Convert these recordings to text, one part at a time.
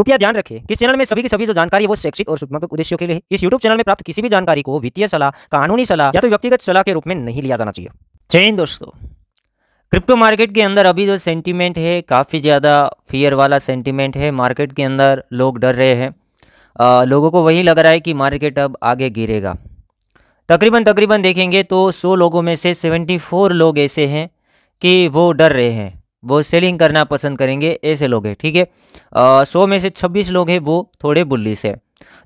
कृपया ध्यान रखें इस चैनल में सभी की सभी जो जानकारी है वो शैक्षिक और सूचनात्मक उद्देश्यों के लिए इस यूट्यूब चैनल में प्राप्त किसी भी जानकारी को वित्तीय सलाह, कानूनी सलाह या तो व्यक्तिगत सलाह के रूप में नहीं लिया जाना चाहिए। हिंद दोस्तों। क्रिप्टो मार्केट के अंदर अभी जो सेंटीमेंट है, काफ़ी ज़्यादा फियर वाला सेंटीमेंट है। मार्केट के अंदर लोग डर रहे हैं। लोगों को वही लग रहा है कि मार्केट अब आगे गिरेगा। तकरीबन तकरीबन देखेंगे तो 100 लोगों में से 74 लोग ऐसे हैं कि वो डर रहे हैं। वो सेलिंग करना पसंद करेंगे, ऐसे लोग हैं, ठीक है? सौ में से छब्बीस लोग हैं, वो थोड़े बुल्लिस है।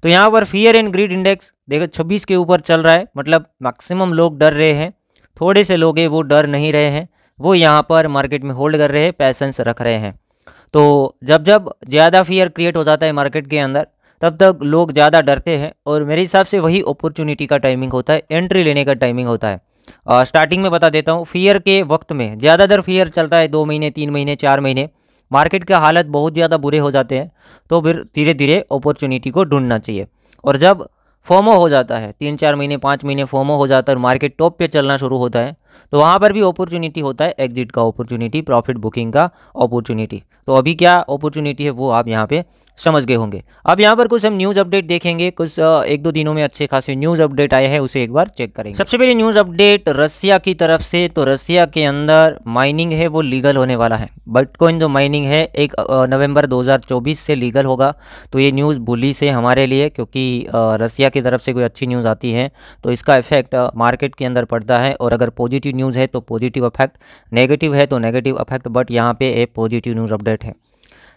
तो यहाँ पर फियर एंड ग्रीड इंडेक्स देखो छब्बीस के ऊपर चल रहा है मतलब मैक्सिमम लोग डर रहे हैं, थोड़े से लोग हैं, वो डर नहीं रहे हैं, वो यहाँ पर मार्केट में होल्ड कर रहे हैं पैसेंस रख रहे हैं। तो जब जब ज़्यादा फियर क्रिएट हो जाता है मार्केट के अंदर, तब तक लोग ज़्यादा डरते हैं, और मेरे हिसाब से वही अपॉर्चुनिटी का टाइमिंग होता है एंट्री लेने का टाइमिंग होता है। स्टार्टिंग में बता देता हूँ फियर के वक्त में, ज़्यादातर फियर चलता है दो महीने, तीन महीने, चार महीने। मार्केट के हालत बहुत ज़्यादा बुरे हो जाते हैं तो फिर धीरे धीरे अपॉर्चुनिटी को ढूंढना चाहिए। और जब फोमो हो जाता है, तीन चार महीने, पाँच महीने फोमो हो जाता है मार्केट टॉप पे चलना शुरू होता है तो वहाँ पर भी अपॉर्चुनिटी होता है एग्जिट का अपॉर्चुनिटी प्रॉफिट बुकिंग का अपॉर्चुनिटी तो अभी क्या अपॉर्चुनिटी है, वो आप यहाँ पे समझ गए होंगे. अब यहाँ पर कुछ हम न्यूज़ अपडेट देखेंगे, कुछ एक दो दिनों में अच्छे खासे न्यूज़ अपडेट आए हैं, उसे एक बार चेक करेंगे. सबसे पहले न्यूज़ अपडेट रसिया की तरफ़ से तो रसिया के अंदर माइनिंग है, वो लीगल होने वाला है. बिटकॉइन जो माइनिंग है, एक नवंबर 2024 से लीगल होगा. तो ये न्यूज़ बुली से हमारे लिए, क्योंकि रसिया की तरफ़ से कोई अच्छी न्यूज़ आती है तो इसका इफ़ेक्ट मार्केट के अंदर पड़ता है. और अगर पॉजिटिव न्यूज़ है तो पॉजिटिव इफ़ेक्ट नेगेटिव है तो नेगेटिव इफ़ेक्ट बट यहाँ पे एक पॉजिटिव न्यूज़ अपडेट है।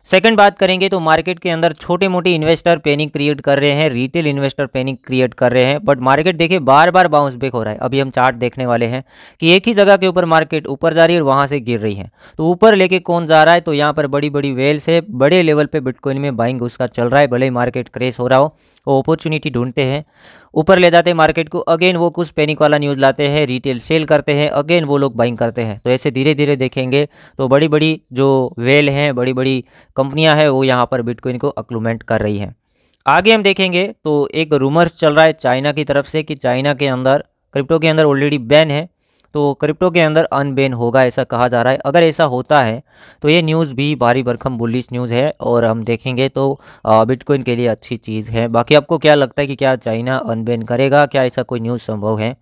सेकंड बात करेंगे तो मार्केट के अंदर छोटे मोटे इन्वेस्टर पैनिक क्रिएट कर रहे हैं रिटेल इन्वेस्टर पैनिक क्रिएट कर रहे हैं बट मार्केट देखिए बार बार बाउंस बैक हो रहा है। अभी हम चार्ट देखने वाले हैं कि एक ही जगह के ऊपर मार्केट ऊपर जा रही है और वहाँ से गिर रही है। तो ऊपर लेके कौन जा रहा है? तो यहाँ पर बड़ी बड़ी वेल्स है, बड़े लेवल पर बिटकॉइन में बाइंग उसका चल रहा है, भले ही मार्केट क्रेश हो रहा हो। अपॉर्चुनिटी ढूंढते हैं। ऊपर ले जाते हैं मार्केट को। अगेन वो कुछ पैनिक वाला न्यूज़ लाते हैं रिटेल सेल करते हैं। अगेन वो लोग बाइंग करते हैं। तो ऐसे धीरे धीरे देखेंगे तो बड़ी बड़ी जो वेल हैं बड़ी बड़ी कंपनियाँ हैं, वो यहाँ पर बिटकॉइन को अक्लूमेंट कर रही हैं। आगे हम देखेंगे तो एक रूमर्स चल रहा है चाइना की तरफ़ से कि चाइना के अंदर क्रिप्टो के अंदर ऑलरेडी बैन है। तो क्रिप्टो के अंदर अनबेन होगा, ऐसा कहा जा रहा है। अगर ऐसा होता है तो ये न्यूज़ भी भारी भरखम बुलिश न्यूज़ है और हम देखेंगे तो बिटकॉइन के लिए अच्छी चीज़ है। बाकी आपको क्या लगता है कि क्या चाइना अनबेन करेगा? क्या ऐसा कोई न्यूज़ संभव है?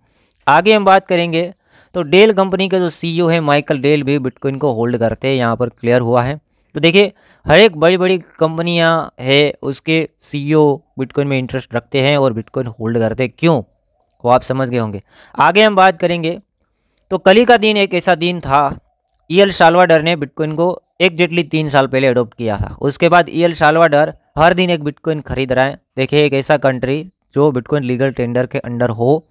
आगे हम बात करेंगे। तो डेल कंपनी का जो सी है माइकल डेल भी बिटकॉइन को होल्ड करते हैं, यहाँ पर क्लियर हुआ है। तो देखिए, हर एक बड़ी बड़ी कंपनियाँ है, उसके सीईओ बिटकॉइन में इंटरेस्ट रखते हैं और बिटकॉइन होल्ड करते हैं। क्यों? वो आप समझ गए होंगे। आगे हम बात करेंगे। तो कल का दिन एक ऐसा दिन था ई एल सालवाडर ने बिटकॉइन को एक जेटली तीन साल पहले अडोप्ट किया था। उसके बाद ई एल सालवाडर हर दिन एक बिटकॉइन खरीद रहा है। देखिए, एक ऐसा कंट्री जो बिटकॉइन लीगल टेंडर के अंडर हो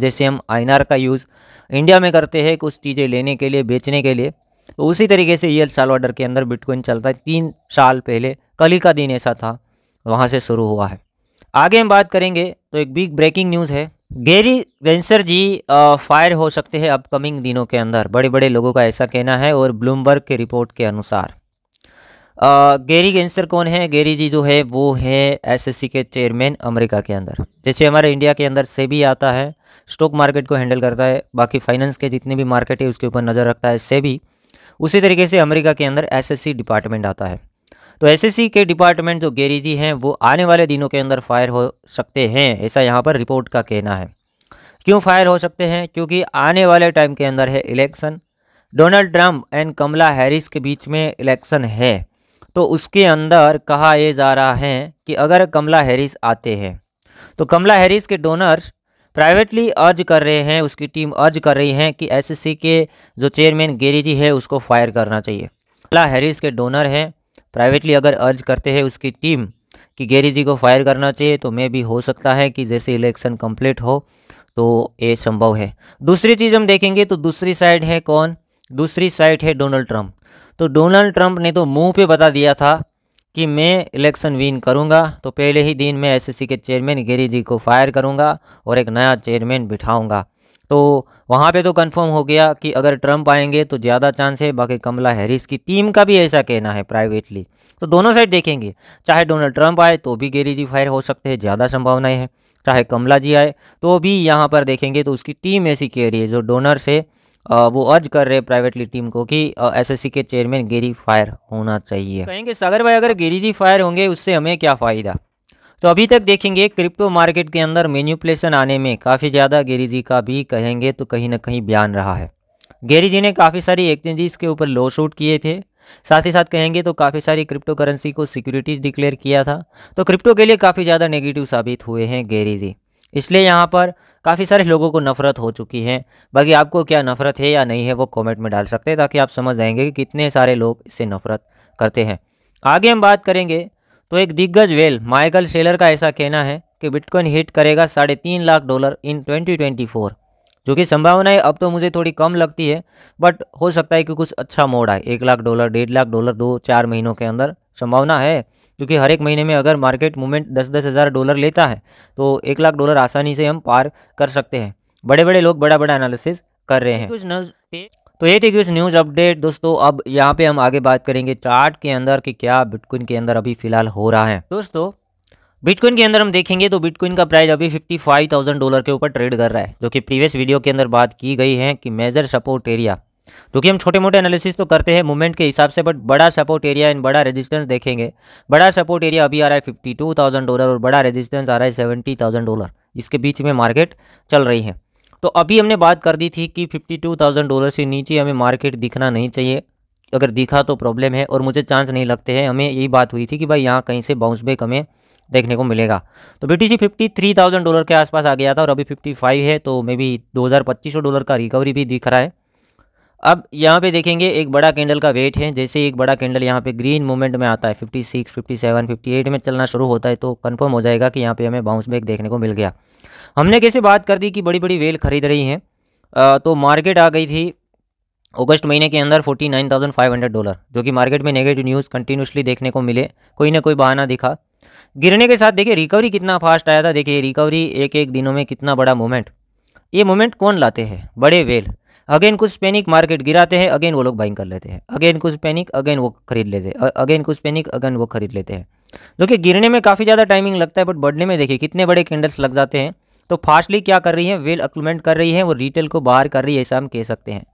जैसे हम आई का यूज़ इंडिया में करते हैं कुछ चीज़ें लेने के लिए, बेचने के लिए तो उसी तरीके से ई एल सालवाडर के अंदर बिटकॉइन चलता है। तीन साल पहले कल का दिन ऐसा था, वहाँ से शुरू हुआ है। आगे हम बात करेंगे तो एक बिग ब्रेकिंग न्यूज़ है। गेरी गेंसर जी फायर हो सकते हैं अपकमिंग दिनों के अंदर। बड़े बड़े लोगों का ऐसा कहना है और ब्लूमबर्ग के रिपोर्ट के अनुसार। गेरी गेंसर कौन है? गेरी जी जो है, वो है एसएससी के चेयरमैन अमेरिका के अंदर। जैसे हमारे इंडिया के अंदर से भी आता है, स्टॉक मार्केट को हैंडल करता है, बाकी फाइनेंस के जितने भी मार्केट है, उसके ऊपर नज़र रखता है से उसी तरीके से अमेरिका के अंदर एसएससी डिपार्टमेंट आता है। तो एसएससी के डिपार्टमेंट जो गेरी जी हैं, वो आने वाले दिनों के अंदर फायर हो सकते हैं, ऐसा यहाँ पर रिपोर्ट का कहना है। क्यों फायर हो सकते हैं? क्योंकि आने वाले टाइम के अंदर है election Donald Trump and Kamala Harris के बीच में इलेक्शन है। तो उसके अंदर कहा यह जा रहा है कि अगर कमला हैरिस आते हैं तो कमला हैरिस के डोनर्स प्राइवेटली अर्ज़ कर रहे हैं, उसकी टीम अर्ज़ कर रही है कि एसएससी के जो चेयरमैन गेरी जी है, उसको फायर करना चाहिए। कमला हैरिस के डोनर हैं। प्राइवेटली अगर अर्ज़ करते हैं उसकी टीम कि गेरी जी को फायर करना चाहिए तो मे भी हो सकता है कि जैसे इलेक्शन कंप्लीट हो तो ये संभव है। दूसरी चीज़ हम देखेंगे तो दूसरी साइड है कौन? दूसरी साइड है डोनाल्ड ट्रंप तो डोनाल्ड ट्रंप ने तो मुँह पे बता दिया था कि मैं इलेक्शन विन करूँगा तो पहले ही दिन मैं एसएससी के चेयरमैन गेरी जी को फायर करूँगा और एक नया चेयरमैन बिठाऊँगा। तो वहाँ पे तो कंफर्म हो गया कि अगर ट्रंप आएँगे तो ज़्यादा चांस है, बाकी कमला हैरिस की टीम का भी ऐसा कहना है प्राइवेटली तो दोनों साइड देखेंगे। चाहे डोनाल्ड ट्रंप आए तो भी गेरी जी फायर हो सकते हैं, ज़्यादा संभावनाएँ हैं। चाहे कमला जी आए तो भी यहाँ पर देखेंगे तो उसकी टीम ऐसी कह रही है, जो डोनर से वो अर्ज़ कर रहे प्राइवेटली टीम को कि एसएससी के चेयरमैन गेरी फायर होना चाहिए। कहेंगे, सागर भाई, अगर गेरी जी फायर होंगे, उससे हमें क्या फ़ायदा? तो अभी तक देखेंगे, क्रिप्टो मार्केट के अंदर मैन्यूपलेशन आने में काफ़ी ज़्यादा गेरी जी का भी कहेंगे तो कहीं ना कहीं बयान रहा है। गेरी जी ने काफ़ी सारी एक्सचेंजेस के ऊपर लो शूट किए थे। साथ ही साथ कहेंगे तो काफ़ी सारी क्रिप्टो करेंसी को सिक्योरिटीज डिक्लेयर किया था। तो क्रिप्टो के लिए काफ़ी ज़्यादा नेगेटिव साबित हुए हैं गेरी जी। इसलिए यहाँ पर काफ़ी सारे लोगों को नफरत हो चुकी है। बाकी आपको क्या नफरत है या नहीं है वो कमेंट में डाल सकते हैं ताकि आप समझ जाएँगे कि कितने सारे लोग इससे नफरत करते हैं। आगे हम बात करेंगे तो एक दिग्गज वेल माइकल सेलर का ऐसा कहना है कि बिटकॉइन हिट करेगा साढ़े तीन लाख डॉलर इन 2024 जो कि संभावनाएँ अब तो मुझे थोड़ी कम लगती है बट हो सकता है कि कुछ अच्छा मोड आए। एक लाख डॉलर डेढ़ लाख डॉलर दो, चार महीनों के अंदर संभावना है, क्योंकि हर एक महीने में अगर मार्केट मूवमेंट दस दस हज़ार डॉलर लेता है तो एक लाख डॉलर आसानी से हम पार कर सकते हैं। बड़े बड़े लोग बड़ा बड़ा एनालिसिस कर रहे हैं। कुछ तो ये थी कुछ न्यूज़ अपडेट दोस्तों अब यहाँ पे हम आगे बात करेंगे चार्ट के अंदर कि क्या बिटकॉइन के अंदर अभी फ़िलहाल हो रहा है। दोस्तों बिटकॉइन के अंदर हम देखेंगे तो बिटकॉइन का प्राइस अभी 55,000 डॉलर के ऊपर ट्रेड कर रहा है जो कि प्रीवियस वीडियो के अंदर बात की गई है कि मेजर सपोर्ट एरिया क्योंकि हम छोटे मोटे एनालिसिस तो करते हैं मूवमेंट के हिसाब से बट बड़ा सपोर्ट एरिया इन बड़ा रेजिस्टेंस देखेंगे। बड़ा सपोर्ट एरिया अभी आ रहा है फिफ्टी टू डॉलर और बड़ा रेजिस्टेंस आ रहा है सेवेंटी थाउज़ेंड डॉलर इसके बीच में मार्केट चल रही है। तो अभी हमने बात कर दी थी कि फिफ्टी टू थाउज़ेंड डॉलर से नीचे हमें मार्केट दिखना नहीं चाहिए। अगर दिखा तो प्रॉब्लम है और मुझे चांस नहीं लगते हैं। हमें यही बात हुई थी कि भाई यहाँ कहीं से बाउंस बैक हमें देखने को मिलेगा। तो B T C fifty three thousand dollar के आसपास आ गया था और अभी फिफ्टी फाइव है तो मे बी दो हज़ार पच्चीस सौ डॉलर का रिकवरी भी दिख रहा है। अब यहाँ पे देखेंगे एक बड़ा कैंडल का वेट है। जैसे एक बड़ा कैंडल यहाँ पे ग्रीन मूवमेंट में आता है 56, 57, 58 में चलना शुरू होता है तो कंफर्म हो जाएगा कि यहाँ पे हमें बाउंस बैक देखने को मिल गया। हमने कैसे बात कर दी कि बड़ी बड़ी वेल खरीद रही हैं? तो मार्केट आ गई थी अगस्त महीने के अंदर फोर्टी डॉलर, जो कि मार्केट में नेगेटिव न्यूज़ कंटिन्यूसली देखने को मिले, कोई ना कोई बहाना दिखा। गिरने के साथ देखिए रिकवरी कितना फास्ट आया था, देखिए रिकवरी एक एक दिनों में कितना बड़ा मूवमेंट ये मूवमेंट कौन लाते हैं? बड़े वेल। अगेन कुछ पैनिक मार्केट गिराते हैं, अगेन वो लोग बाइंग कर लेते हैं। अगेन कुछ पैनिक अगेन वो खरीद लेते हैं। अगेन कुछ पैनिक अगेन वो खरीद लेते हैं। जो कि गिरने में काफ़ी ज़्यादा टाइमिंग लगता है बट बढ़ने में देखिए कितने बड़े कैंडल्स लग जाते हैं। तो फास्टली क्या कर रही है? वेल अक्लूमेंट कर रही है, वो रिटेल को बाहर कर रही है, ऐसा हम कह सकते हैं।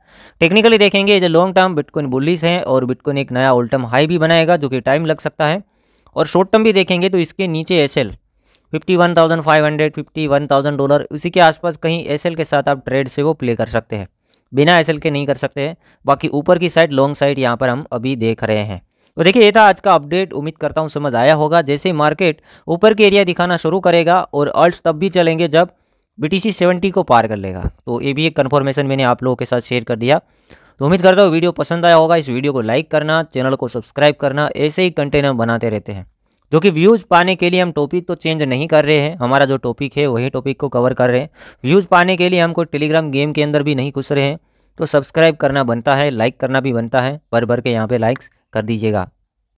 टेक्निकली देखेंगे जो लॉन्ग टर्म बिटकॉइन बुलिस हैं और बिटकॉइन एक नया ऑल टर्म हाई भी बनाएगा, जो कि टाइम लग सकता है। और शॉर्ट टर्म भी देखेंगे तो इसके नीचे S L fifty one thousand five hundred fifty one thousand dollar उसी के आसपास कहीं एस एल के साथ आप ट्रेड से वो प्ले कर सकते हैं। बिना एसएल के नहीं कर सकते हैं। बाकी ऊपर की साइड लॉन्ग साइड यहाँ पर हम अभी देख रहे हैं। तो देखिए, ये था आज का अपडेट उम्मीद करता हूँ समझ आया होगा। जैसे मार्केट ऊपर के एरिया दिखाना शुरू करेगा और अल्ट्स तब भी चलेंगे जब बी टी सी को पार कर लेगा। तो ये भी एक कन्फर्मेशन मैंने आप लोगों के साथ शेयर कर दिया। तो उम्मीद करता हूँ वीडियो पसंद आया होगा। इस वीडियो को लाइक करना चैनल को सब्सक्राइब करना, ऐसे ही कंटेंट हम बनाते रहते हैं। जो कि व्यूज़ पाने के लिए हम टॉपिक तो चेंज नहीं कर रहे हैं। हमारा जो टॉपिक है, वही टॉपिक को कवर कर रहे हैं। व्यूज़ पाने के लिए हम कोई टेलीग्राम गेम के अंदर भी नहीं घुस रहे हैं। तो सब्सक्राइब करना बनता है, लाइक करना भी बनता है भर भर के यहाँ पे लाइक्स कर दीजिएगा।